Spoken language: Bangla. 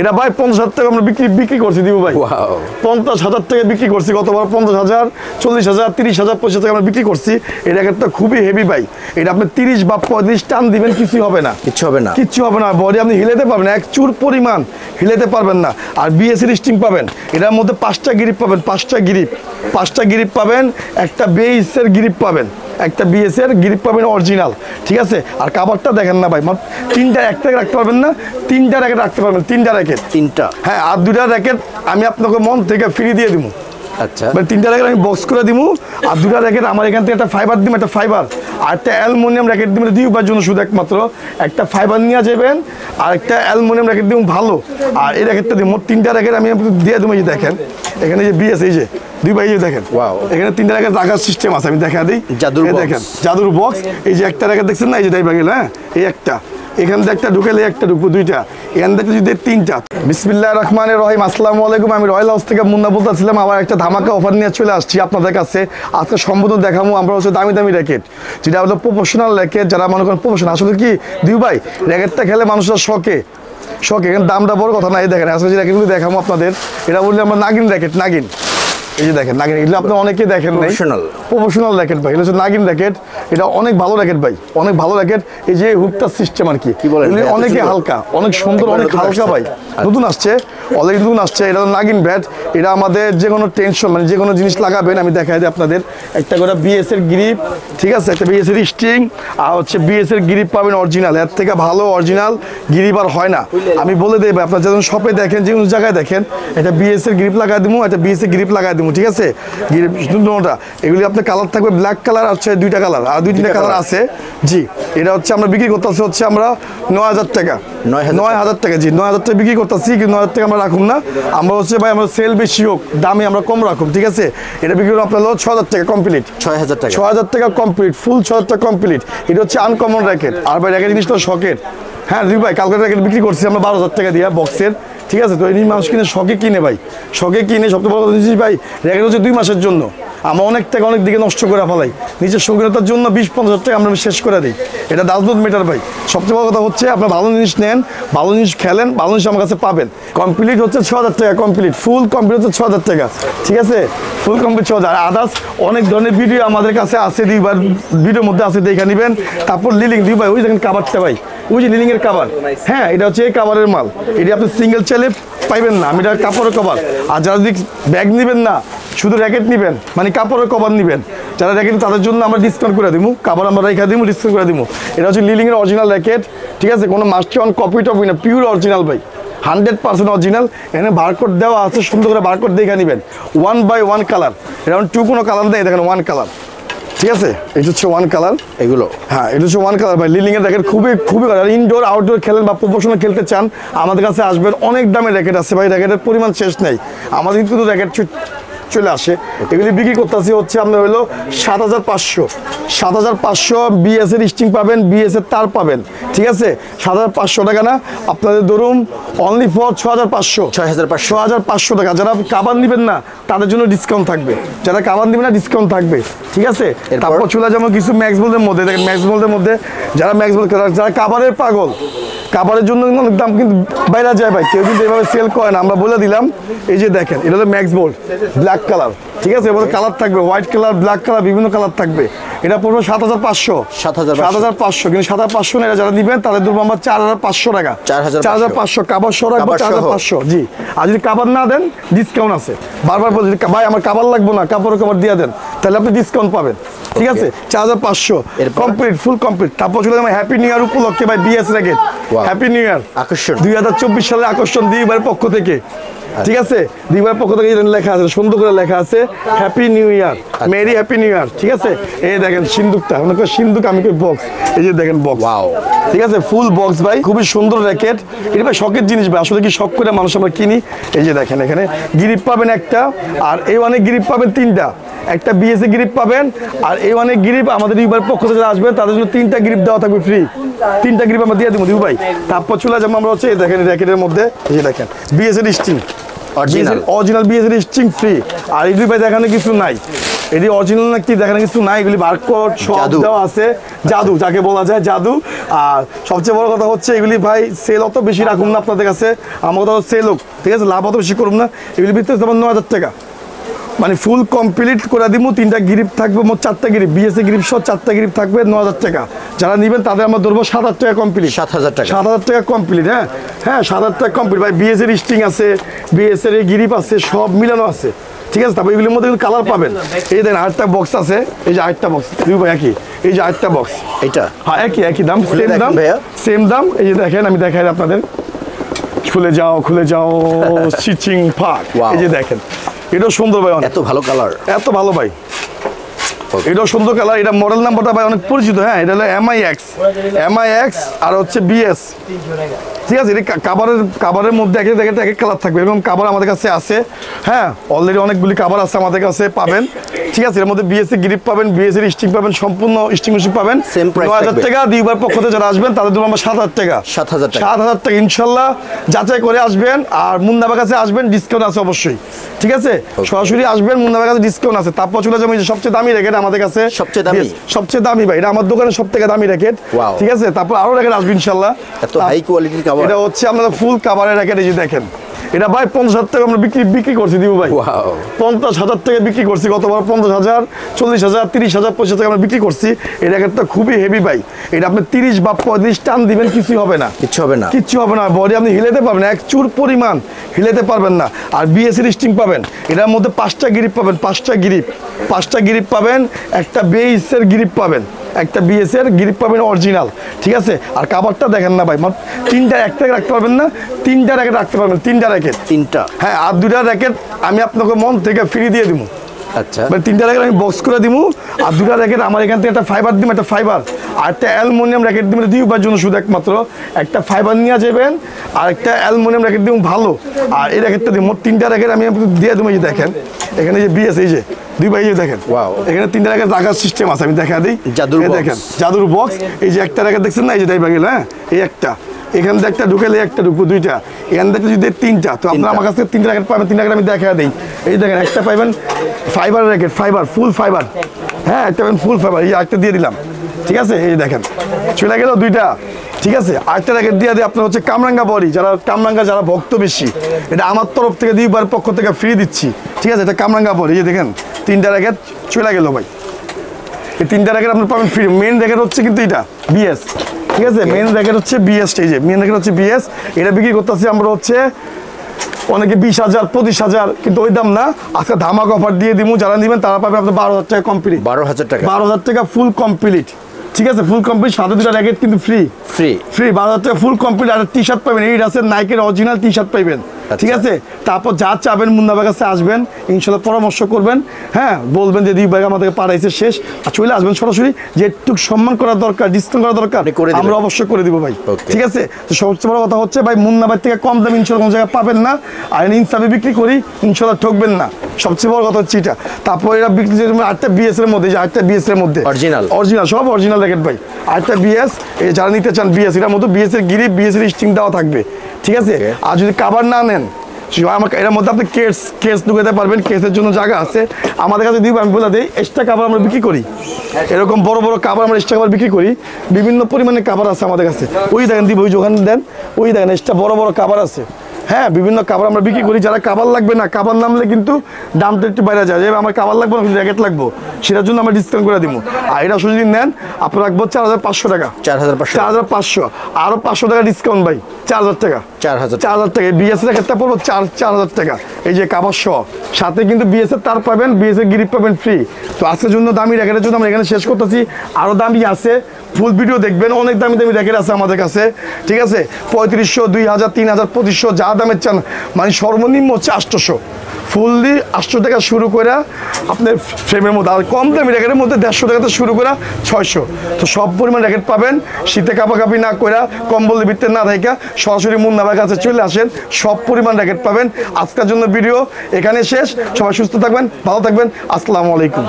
এটা ভাই পঞ্চাশ হাজার টাকা আমরা বিক্রি বিক্রি করছি দিব ভাই। পঞ্চাশ হাজার টাকা বিক্রি করছি গতবার পঞ্চাশ হাজার চল্লিশ হাজার তিরিশ হাজার পঁচিশ টাকা আমরা বিক্রি করছি। এটা একটা খুবই হেভি ভাই। এটা আপনি তিরিশ বা পঁয়ত্রিশ টান দিবেন কিছুই হবে না। কিচ্ছু হবে না। কিচ্ছু হবে না। বডি আপনি হিলেতে পারবেন এক চুর পরিমাণ হিলেতে পারবেন না। আর বিএসসি স্টিং পাবেন। এটার মধ্যে পাঁচটা গ্রিপ পাবেন পাঁচটা গিরিপ পাঁচটা গ্রিপ পাবেন একটা বেইসের গিরিপ পাবেন। একটা বিএসএর গ্রিপ পাবেন অরিজিনাল ঠিক আছে? আর কাবারটা দেখেন না ভাই মানে তিনটা একটা র্যাকেট রাখতে পারবেন না তিনটা র্যাকেট রাখতে পারবেন তিনটা র্যাকেট তিনটা। হ্যাঁ আর দুটা র্যাকেট আমি আপনাকে মন থেকে ফ্রি দিয়ে দিব। আচ্ছা। মানে তিনটা র্যাকেট আমি বক্স করে দিব আর দুটা র্যাকেট আমার এখান থেকে একটা ফাইবার দিব একটা ফাইবার আর একটা অ্যালুমিনিয়াম র্যাকেট দিব দুই উপায়ের জন্য শুধু একমাত্র। একটা ফাইবার নিয়ে যাবেন আর একটা অ্যালুমিনিয়াম র্যাকেট দিব ভালো। আর এই র্যাকেটটা দিব মোট তিনটা র্যাকেট আমি দিয়ে দেবো এই দেখেন। এখানে যে বিএস এই যে দুই ভাই দেখেন. এখানে তিনটা র্যাকেট রাখার সিস্টেম আছে আমি দেখা দিই। জাদুর দেখেন জাদুর বক্স এই যে একটা র্যাকেট দেখছেন না এই যে ডাইবা গেল হ্যাঁ? এই একটা। এখান থেকে একটা ঢুকেলে একটা ঢুকবো, দুইটা। এখান থেকে যদি তিনটা। বিসমিল্লাহ রহমান রহিম, আসসালামু আলাইকুম। আমি রয়্যাল হাউস থেকে মুন্না বলতেছিলাম, আবার একটা ধামাকা অফার নিয়ে চলে আসছি আপনাদের কাছে। আজকে সম্বোধন দেখাবো, আমরা হচ্ছে দামি দামি র্যাকেট যেটা হলো প্রফেশনাল র্যাকেট যারা মনে করেন প্রফেশনাল আসলে কি, দিউ ভাই র্যাকেটটা খেলে মানুষের শখে। শখে, এখানে দামটা বড় কথা না, এই দেখেন আসলে যে র্যাকেটগুলো দেখাবো আপনাদের, এটা বললে আমরা নাগিন র্যাকেট নাগিন। এই যে দেখেন নাগিন এগুলো আপনি অনেকে দেখেন প্রফেশনাল। প্রফেশনাল র্যাকেট ভাই এটা হচ্ছে নাগিন র্যাকেট এটা অনেক ভালো র্যাকেট ভাই অনেক ভালো র্যাকেট এই যে হুকটা সিস্টেম আর কি। অনেকে হালকা অনেক সুন্দর অনেক হালকা ভাই। নতুন আসছে। অলরেডি নতুন আসছে এটা নাগিন ব্যাট এটা আমাদের যে কোনো টেনশন মানে যে কোনো জিনিস লাগাবেন আমি দেখাই দিই আপনাদের। একটা করে বিএস এর গ্রিপ ঠিক আছে? একটা বিএস এর স্ট্রিং আর হচ্ছে বিএস এর গ্রিপ পাবেন অরিজিনাল এর থেকে ভালো অরিজিনাল গ্রিপ আর হয় না। আমি বলে দেবো আপনার যখন শপে দেখেন যে কোনো জায়গায় দেখেন এটা বিএস এর গ্রিপ লাগাই দিব একটা বিএস এর গ্রিপ লাগাই দিব ঠিক আছে? গ্রিপ দুটোটা এগুলি আপনার কালার থাকবে ব্ল্যাক কালার হচ্ছে দুইটা কালার আর দুই তিনটা কালার আছে। জি এটা হচ্ছে আমরা বিক্রি করতেছি হচ্ছে আমরা নয় হাজার টাকা। 9,000 নয় হাজার টাকা জি নয় হাজার টাকা বিক্রি করতেছি কিন্তু নয় হাজার টাকা আমরা রাখুন না। আমরা হচ্ছে ভাই আমরা সেল বেশি হোক দামে আমরা কম রাখুন ঠিক আছে? এটা বিক্রি করব আপনার হলো ছ হাজার টাকা কমপ্লিট ছয় হাজার টাকা। ছ হাজার টাকা কমপ্লিট ফুল ছ হাজার টাকা কমপ্লিট এটা হচ্ছে আনকমন র্যাকেট আর ভাই র্যাকেট জিনিসটা শখের। হ্যাঁ রি ভাই কালকে র্যাকেট বিক্রি করছি আমরা বারো হাজার টাকা দিয়ে বক্সের ঠিক আছে? তো এই মানুষ কিনে শখে কিনে ভাই। শখে কিনে সবচেয়ে বড় জিনিস ভাই র্যাকেট হচ্ছে দুই মাসের জন্য। আমরা অনেক টাকা অনেক দিকে নষ্ট করে ফেলাই। নিজের শৌখিনতার জন্য বিশ, পঞ্চাশ টাকা আমরা শেষ করে দিই। এটা দাসদুদ মিটার ভাই। সবচেয়ে বড় কথা হচ্ছে, আপনার ভালো জিনিস নেন, ভালো জিনিস খেলেন, ভালো জিনিস আমার কাছে পাবেন। কমপ্লিট হচ্ছে ছ হাজার টাকা কমপ্লিট ফুল কমপ্লিট হচ্ছে ছ হাজার টাকা। ঠিক আছে? ফুল কমপ্লিট ছ হাজার আদার্স অনেক ধরনের ভিডিও আমাদের কাছে আছে, দুইবার ভিডিওর মধ্যে আছে, দেখে নেবেন। তারপর লিলিং দুই ভাই, ওই দেখেন কাবারটা ভাই। ওই যে লিলিং এর কাবার হ্যাঁ এটা হচ্ছে এই কাবারের মাল। এটা আপনি সিঙ্গেল চাইলে পাইবেন না। আমি এটা কাপড়ের কভার আর যারা ব্যাগ নেবেন না শুধু র্যাকেট নেবেন মানে কাপড়ের কভার নেবেন। যারা র্যাকেট তাদের জন্য আমরা ডিসকাউন্ট করে দিব কাপড় আমরা রেখে দিব ডিসকাউন্ট করে দিব এটা হচ্ছে লিলিং এর অরিজিনাল র্যাকেট ঠিক আছে? কোনো মাস্টার অন কপি টপি না পিওর অরিজিনাল ভাই। হান্ড্রেড পার্সেন্ট অরিজিনাল এখানে বারকোড দেওয়া আছে সুন্দর করে বারকোড দেখে নেবেন। ওয়ান বাই ওয়ান কালার এরকম টু কোনো কালার নেই দেখেন ওয়ান কালার ঠিক আছে? এটা হচ্ছে ওয়ান কালার এগুলো? হ্যাঁ এটা হচ্ছে ওয়ান কালার ভাই। লিলিং এর র্যাকেট খুবই খুবই ভালো। ইনডোর আউটডোর খেলেন বা প্রফেশনাল খেলতে চান আমাদের কাছে আসবেন। অনেক দামের র্যাকেট আছে ভাই। র্যাকেটের পরিমাণ শেষ নেই। আমাদের কিন্তু র্যাকেট চলে আসে। এগুলি বিক্রি করতেছি হচ্ছে আপনার হলো সাত হাজার পাঁচশো। সাত হাজার পাঁচশো বিএস এর স্টিং পাবেন বিএস এর তার পাবেন ঠিক আছে? সাত হাজার পাঁচশো টাকা না আপনাদের ধরুন অনলি ফর ছ হাজার পাঁচশো। 6,500 ছ হাজার পাঁচশো টাকা যারা কাবার নেবেন না তাদের জন্য ডিসকাউন্ট থাকবে। যারা কাবার নেবেন না ডিসকাউন্ট থাকবে ঠিক আছে? তারপর চলে যেমন কিছু ম্যাক্স বোল্ডের মধ্যে। দেখেন ম্যাক্স বোল্ডের মধ্যে যারা ম্যাক্স বোল্ড যারা কাবারের পাগল কাবারের জন্য কিন্তু অনেক দাম কিন্তু বাইরে যায় ভাই। কেউ কিন্তু এভাবে সেল করে না। আমরা বলে দিলাম এই যে দেখেন এটা হলো ম্যাক্স বোল্ড ব্ল্যাক কালার ঠিক আছে? এবার কালার থাকবে হোয়াইট কালার ব্ল্যাক কালার বিভিন্ন কালার থাকবে। এটা পড়বে সাত হাজার পাঁচশো। 7,500 সাত হাজার পাঁচশো কিন্তু সাত হাজার পাঁচশো না যারা নিবেন তাদের ধরবো আমরা চার হাজার পাঁচশো টাকা। 4,500 চার হাজার পাঁচশো কাবার সহ রাখব চার হাজার পাঁচশো জি। আর যদি কাবার না দেন ডিসকাউন্ট আছে। বারবার বলছি ভাই আমার কাবার লাগবো না কাপড় কাবার দিয়ে দেন তাহলে আপনি ডিসকাউন্ট পাবেন। ঠিক আছে? চার হাজার পাঁচশো? কমপ্লিট ফুল কমপ্লিট তারপর চলে যাব হ্যাপি নিউ ইয়ার উপলক্ষে ভাই BS racket. Happy new year আকর্ষণ। দুই হাজার চব্বিশ সালের আকর্ষণ দিবার পক্ষ থেকে। ঠিক আছে? দিবার পক্ষ থেকে লেখা আছে সুন্দর করে লেখা আছে happy new year merry happy new year ঠিক আছে? এই দেখেন সিন্দুকটা মনে করেন সিন্দুক আমি বক্স এই যে দেখেন বক্স Wow. ঠিক আছে? ফুল বক্স ভাই। খুবই সুন্দর র্যাকেট এটা ভাই শখের জিনিস ভাই। আসলে কি শখ করে মানুষ আমরা কিনি? এই যে দেখেন এখানে। গিরিপ পাবেন একটা আর এই অনেক গিরিপ পাবেন তিনটা। একটা বিএসএ গ্রিপ পাবেন আর এই অনেক গ্রিপ আমাদের ইউবার পক্ষ থেকে আসবেন তাদের জন্য তিনটা গ্রিপ দেওয়া থাকবে ফ্রি তিনটা গ্রিপ আমরা দিয়ে দিব দিবু ভাই। তারপর চলে যাব আমরা হচ্ছে দেখেন র্যাকেটের মধ্যে এই দেখেন BSA sting Original। Original BSA sting free আর ইডি ভাই দেখানো কিছু নাই। এটি অরিজিনাল নাকি দেখানো কিছু নাই এগুলি বারকোড সব। দেওয়া আছে। জাদু যাকে বলা যায় জাদু। আর সবচেয়ে বড় কথা হচ্ছে এগুলি ভাই সেল অত বেশি রাখুন না আপনাদের কাছে। আমার কথা সেল হোক ঠিক আছে? লাভ অত বেশি করুন না। এগুলি ভিতরে যেমন নয় হাজার টাকা। মানে ফুল কমপ্লিট করে দিব তিনটা গ্রিপ থাকবে মোট চারটা গ্রিপ বিএসসি গ্রিপ সহ চারটা গ্রিপ থাকবে ন হাজার টাকা। যারা নেবেন তাদের আমরা ধরবো সাত হাজার টাকা কমপ্লিট 7,000 টাকা। সাত হাজার টাকা কমপ্লিট হ্যাঁ? হ্যাঁ সাত হাজার টাকা কমপ্লিট ভাই বিএস এর স্টিং আছে বিএস এর গ্রিপ আছে সব মিলানো আছে। ঠিক আছে? তারপর এগুলির মধ্যে কালার পাবেন। এই দেখেন আরেকটা বক্স আছে। এই যে আরেকটা বক্স দুই ভাই একই। এই যে আরেকটা বক্স এটা হ্যাঁ একই একই দাম সেম দাম। সেম দাম। এই যে দেখেন আমি দেখাই আপনাদের। খুলে যাও খুলে যাও স্টিচিং ফাক। এই যে দেখেন। এটাও সুন্দর ভাই এত ভালো কালার এত ভালো ভাই। এটাও সুন্দর কালার এটা মডেল নাম্বারটা ভাই অনেক পরিচিত হ্যাঁ এটা হলো এমআই এক্স এমআই এক্স আর হচ্ছে বিএস ঠিক আছে এটা কাভারের কাভারের মধ্যে এক এক এক এক কালার থাকবে এবং কাভার আমাদের কাছে আছে। হ্যাঁ অলরেডি অনেকগুলি কাভার আছে আমাদের কাছে পাবেন। ঠিক আছে এর মধ্যে বিএসসি গ্রিপ পাবেন বিএসসি স্টিং পাবেন সম্পূর্ণ স্টিং মেশিন পাবেন। Same price নয় হাজার থাকবে। টাকা দুইবার পক্ষ থেকে যারা আসবেন তাদের জন্য আমরা সাত হাজার টাকা। 7,000 টাকা। সাত হাজার টাকা ইনশাল্লাহ যাচাই করে আসবেন। আর মুন্নাবার কাছে আসবেন ডিসকাউন্ট আছে অবশ্যই। ঠিক আছে? সরাসরি আসবেন মুন্নাবার কাছে ডিসকাউন্ট আছে। তারপর চলে যাবেন সবচেয়ে দামি র্যাকেট আমাদের কাছে। সবচেয়ে দামি? সবচেয়ে দামি ভাই এটা আমার দোকানে সব থেকে দামি র্যাকেট ঠিক আছে? তারপর আরও র্যাকেট আসবে ইনশাল্লাহ। এত হাই কোয়ালিটির কাভার এটা হচ্ছে আমাদের ফুল কাভারের র্যাকেট এই যে দেখেন। এটা ভাই পঞ্চাশ হাজার টাকা আমরা বিক্রি বিক্রি করছি দিব ভাই। পঞ্চাশ হাজার টাকা বিক্রি করছি গতবার পঞ্চাশ হাজার চল্লিশ হাজার তিরিশ হাজার পঁচিশ টাকা আমরা বিক্রি করছি। এটা একটা খুবই হেভি ভাই। এটা আপনি তিরিশ বা পঁয়ত্রিশ টান দিবেন কিছুই হবে না। কিচ্ছু হবে না। কিচ্ছু হবে না। বডি আপনি হিলেতে পারবেন এক চুর পরিমাণ হিলেতে পারবেন না। আর বিএসসির স্টিং পাবেন। এটার মধ্যে পাঁচটা গ্রিপ পাবেন পাঁচটা গ্রিপ পাঁচটা গ্রিপ পাবেন একটা বেইসের গ্রিপ পাবেন। একটা বিএসের গ্রিপ পাবেন অরিজিনাল ঠিক আছে? আর কাবারটা দেখেন না ভাই মাত্র তিনটা একটা রাখতে পারবেন না তিনটা র্যাকেট রাখতে পারবেন তিনটা র্যাকেট তিনটা? হ্যাঁ আর দুটা র্যাকেট আমি আপনাকে মন থেকে ফ্রি দিয়ে দিব। আচ্ছা। মানে তিনটা র্যাকেট আমি বক্স করে দিব আর দুটা র্যাকেট আমার এখান থেকে একটা ফাইবার দিব একটা ফাইবার আর একটা অ্যালুমিনিয়াম র্যাকেট দিব দুইবার জন্য শুধু একমাত্র। একটা ফাইবার নিয়ে যাবেন আর একটা অ্যালুমিনিয়াম র্যাকেট দিব ভালো। আর এই র্যাকেটটা দিব মোট তিনটা র্যাকেট আমি দিয়ে দেবো এই যে দেখেন। এখানে যে বিএস এই যে দুই ভাই দেখেন. এখানে তিনটা র্যাকেট রাখার সিস্টেম আছে আমি দেখা দিই। জাদুর দেখেন জাদুর বক্স এই যে একটা র্যাকেট দেখছেন না এই যে দেখ গেল হ্যাঁ? এই একটা। এখান থেকে একটা ঢুকেলে একটা ঢুকবো দুইটা। এখান থেকে যদি তিনটা তো আপনার আমার কাছ থেকে তিনটা র্যাকেট পাবেন তিনটা র্যাকেট আমি দেখা দিই। এই যে দেখেন একটা পাইবেন fibre racket fibre full fibre হ্যাঁ একটা পাবেন ফুল ফাইবার এই একটা দিয়ে দিলাম। ঠিক আছে? এই দেখেন চলে গেল দুইটা ঠিক আছে? আরেকটা র্যাকেট দিয়ে দিয়ে আপনার হচ্ছে কামরাঙ্গা বডি যারা কামরাঙ্গা যারা ভক্ত বেশি এটা আমার তরফ থেকে দুইবার পক্ষ থেকে ফ্রি দিচ্ছি ঠিক আছে? এটা কামরাঙ্গা বডি এই দেখেন তিনটা র্যাকেট চলে গেল ভাই। এই তিনটা র্যাকেট আপনার পাবেন ফ্রি মেন র্যাকেট হচ্ছে কিন্তু এটা বিএস ঠিক আছে? মেন র্যাকেট হচ্ছে বিএস যে মেন র্যাকেট হচ্ছে বিএস এটা বিক্রি করতেছি আমরা হচ্ছে অনেকে বিশ হাজার পঁচিশ হাজার কিন্তু ওই দাম না। আজকে ধামাক অফার দিয়ে দিব যারা নেবেন তারা পাবে আপনার বারো হাজার টাকা কমপ্লিট বারো হাজার টাকা। বারো হাজার টাকা ফুল কমপ্লিট ঠিক আছে ফুল কমপ্লিট সাথে দুটা র্যাকেট কিন্তু ফ্রি ফ্রি ফ্রি বাজার থেকে ফুল কমপ্লিট আর টি শার্ট পাবেন। এই আছে নাইকের অরিজিনাল টি শার্ট পাইবেন। ঠিক আছে? তারপর যা চাবেন মুন্নাবার কাছে আসবেন ইনশাল্লাহ পরামর্শ করবেন হ্যাঁ? বলবেন যে দিদি ভাই আমাদেরকে পাঠাইছে শেষ। আর চলে আসবেন সরাসরি যে একটু সম্মান করা দরকার ডিসকাউন্ট করা দরকার। আমরা অবশ্যই করে দিব ভাই। ঠিক আছে? তো সবচেয়ে বড় কথা হচ্ছে ভাই মুন্নাবার থেকে কম দাম ইনশাল্লাহ কোনো জায়গায় পাবেন না। আর ইনসাফে বিক্রি করি ইনশাল্লাহ ঠকবেন না। সবচেয়ে বড় কথা হচ্ছে এটা। তারপর এরা বিক্রি আটটা বিএস এর মধ্যে যে আটটা বিএস এর মধ্যে। Original? অরিজিনাল সব অরিজিনাল র্যাকেট ভাই। আরেকটা বিএস এই যারা নিতে চান বিএস এটার মধ্যে বিএস এর গিরি বিএস এর স্টিং দেওয়া থাকবে। ঠিক আছে? আর যদি কাবার না নেন আমাকে এর মধ্যে আপনি কেস কেস ঢুকাতে পারবেন কেসের জন্য জায়গা আছে আমাদের কাছে দিব আমি বলে দিই এক্সট্রা কাবার আমরা বিক্রি করি। এরকম বড় বড় কাবার আমরা এক্সট্রা কাবার বিক্রি করি বিভিন্ন পরিমাণে কাবার আছে আমাদের কাছে। ওই দেখেন দিব ওই যোগান দেন ওই দেখেন এক্সট্রা বড় বড় কাবার আছে। হ্যাঁ বিভিন্ন কাবার আমরা বিক্রি করি। যারা কাবার লাগবে না কাবার নামলে কিন্তু দামটা একটু বাইরে যায়। যে আমার কাবার লাগবে না র্যাকেট লাগবো। সেটার জন্য আমরা ডিসকাউন্ট করে দিব। আর এটা যদি নেন আপনার রাখব চার হাজার পাঁচশো টাকা। চার হাজার পাঁচশো। চার হাজার পাঁচশো। আরও পাঁচশো টাকা ডিসকাউন্ট ভাই। চার হাজার টাকা। চার হাজার। চার হাজার টাকা। বিএস এর ক্ষেত্রে পড়ব চার চার হাজার টাকা। এই যে কাবার সহ। সাথে কিন্তু বিএস এর তার পাবেন বিএস এর গ্রিপ পাবেন ফ্রি তো আজকের জন্য দামি র্যাকেটের জন্য আমরা এখানে শেষ করতেছি। আরও দামি আছে। ফুল ভিডিও দেখবেন, অনেক দামি দামি র্যাকেট আছে আমাদের কাছে, ঠিক আছে? পঁয়ত্রিশশো, দুই হাজার, তিন হাজার, পঁচিশশো, যা দামের চান মানে সর্বনিম্ন হচ্ছে আটশোশো। ফুললি আটশো টাকা শুরু করে আপনার ফ্রেমের মধ্যে, আর কম দামি র্যাকেটের মধ্যে দেড়শো টাকা থেকে শুরু করে ছয়শো। তো সব পরিমাণ র্যাকেট পাবেন, শীতে কাপাকাপি না করে কম্বল ভিতরে না থাকা সরাসরি মুন্নাবার কাছে চলে আসেন, সব পরিমাণ র্যাকেট পাবেন। আজকের জন্য ভিডিও এখানে শেষ, সবাই সুস্থ থাকবেন, ভালো থাকবেন, আসসালামু আলাইকুম।